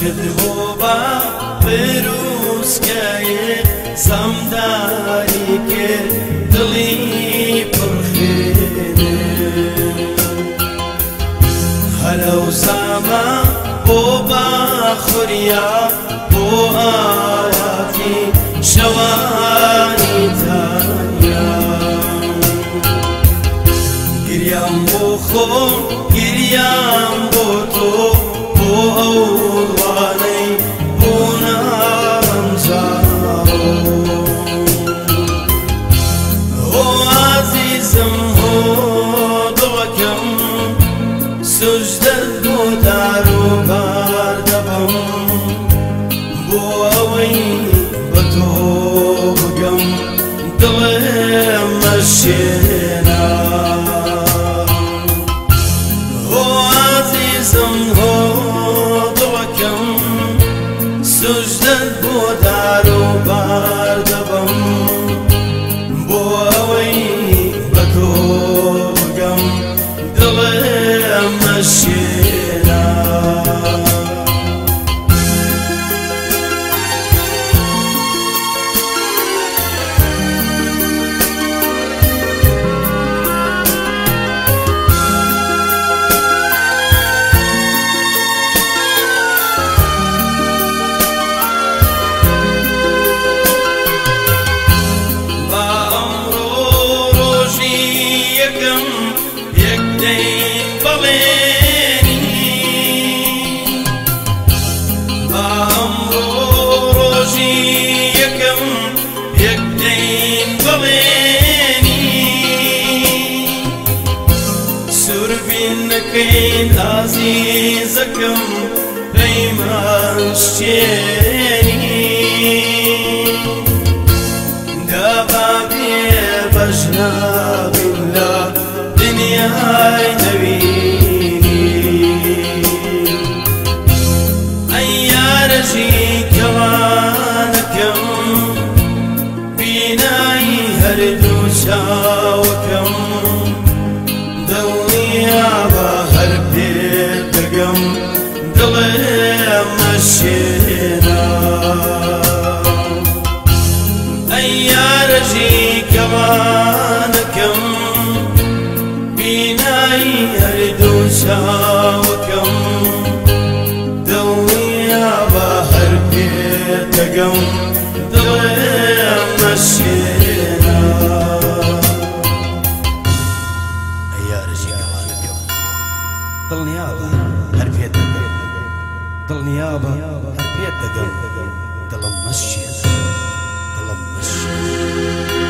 عشقت بۆبا پرووسکایە سەمداری کرد دڵی پڕخێنێ هەلەو زامە بۆ باخوریا بۆ ئاواتی شەوانی تانیا گریان بۆ خۆ گریان بۆ تۆ بۆ ئەوڵانەی زمها دوکم سجده بودم سوربین نەکەین ئازیزەکەم پەیمان شتێنی دابا بێ بەژنابین لە دنیای نەوینی دەگەم دڵێ مەشێنا ئەی یارەژی کەوانەکەم بینایی هەردوو چاوەکەم نیابە هەر پێت دەگەم دڵم مەشیە دڵم مەشیە